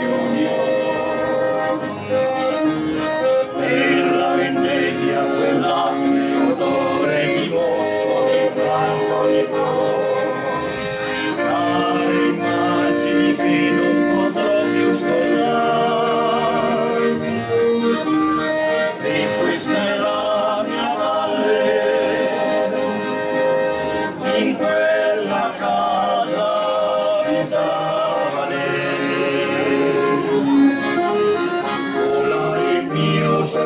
testimony.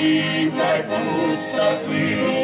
Marina, Kuta, Kuta.